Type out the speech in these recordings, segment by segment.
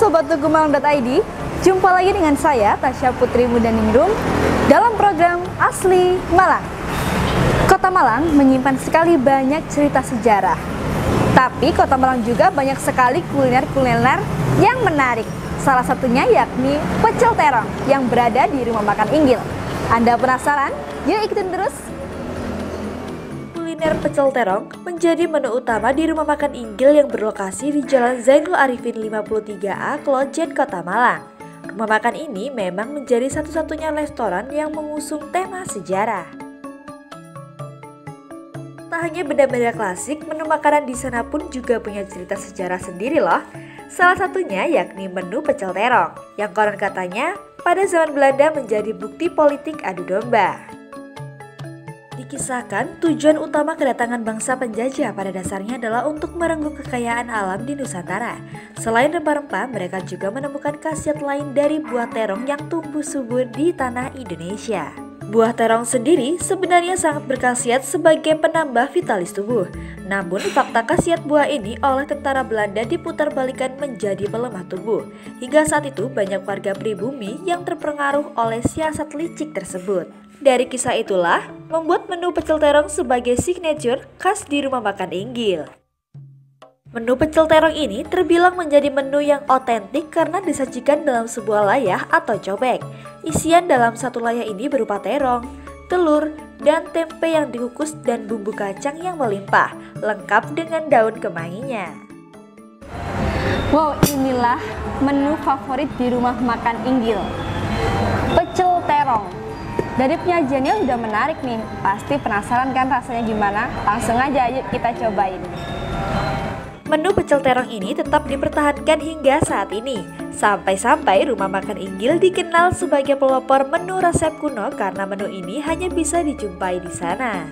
Tugumalang.id Jumpa lagi dengan saya, Tasya Putri Mudaningrum Dalam program Asli Malang. Kota Malang menyimpan sekali banyak cerita sejarah. Tapi Kota Malang juga banyak sekali kuliner-kuliner yang menarik. Salah satunya yakni pecel terong yang berada di rumah makan Inggil. Anda penasaran? Yuk ikutin terus Kuliner pecel terong menjadi menu utama di rumah makan Inggil yang berlokasi di Jalan Zainul Arifin 53A, Klojen, Kota Malang. Rumah makan ini memang menjadi satu-satunya restoran yang mengusung tema sejarah. Tak hanya benda-benda klasik, menu makanan di sana pun juga punya cerita sejarah sendiri loh. Salah satunya yakni menu pecel terong, yang konon katanya pada zaman Belanda menjadi bukti politik adu domba. Dikisahkan, tujuan utama kedatangan bangsa penjajah pada dasarnya adalah untuk merenggut kekayaan alam di Nusantara. Selain rempah-rempah, mereka juga menemukan khasiat lain dari buah terong yang tumbuh subur di tanah Indonesia. Buah terong sendiri sebenarnya sangat berkhasiat sebagai penambah vitalis tubuh. Namun fakta khasiat buah ini oleh tentara Belanda diputar-balikan menjadi pelemah tubuh. Hingga saat itu banyak warga pribumi yang terpengaruh oleh siasat licik tersebut. Dari kisah itulah, membuat menu pecel terong sebagai signature khas di rumah makan Inggil. Menu pecel terong ini terbilang menjadi menu yang otentik karena disajikan dalam sebuah layah atau cobek. Isian dalam satu layah ini berupa terong, telur, dan tempe yang dikukus dan bumbu kacang yang melimpah, lengkap dengan daun kemanginya. Wow, inilah menu favorit di rumah makan Inggil. Pecel terong. Dari penyajiannya udah menarik nih. Pasti penasaran kan rasanya gimana? Langsung aja yuk kita cobain. Menu pecel terong ini tetap dipertahankan hingga saat ini. Sampai-sampai rumah makan Inggil dikenal sebagai pelopor menu resep kuno karena menu ini hanya bisa dijumpai di sana.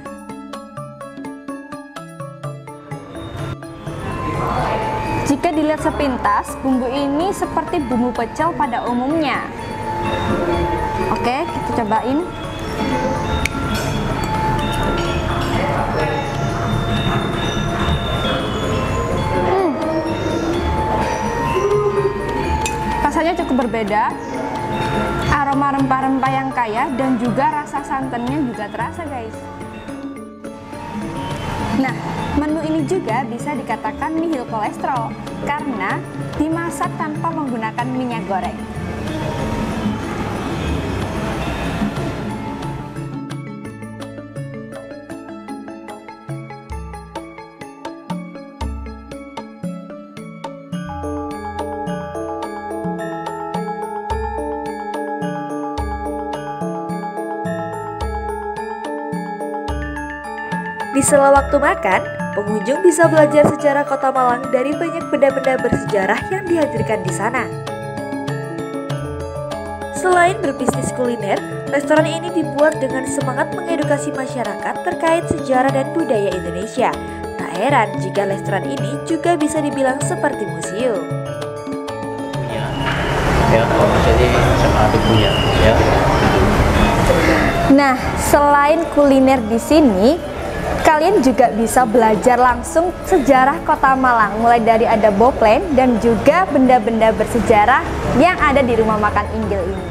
Jika dilihat sepintas, bumbu ini seperti bumbu pecel pada umumnya. Oke, kita cobain. Hmm. Rasanya cukup berbeda. Aroma rempah-rempah yang kaya dan juga rasa santannya juga terasa, guys. Nah, menu ini juga bisa dikatakan nihil kolesterol karena dimasak tanpa menggunakan minyak goreng. Di sela waktu makan, pengunjung bisa belajar sejarah kota Malang dari banyak benda-benda bersejarah yang dihadirkan di sana. Selain berbisnis kuliner, restoran ini dibuat dengan semangat mengedukasi masyarakat terkait sejarah dan budaya Indonesia. Tak heran jika restoran ini juga bisa dibilang seperti museum. Ya, ya, jadi punya, ya. Nah, selain kuliner di sini, kalian juga bisa belajar langsung sejarah kota Malang mulai dari ada boplen dan juga benda-benda bersejarah yang ada di rumah makan Inggil ini.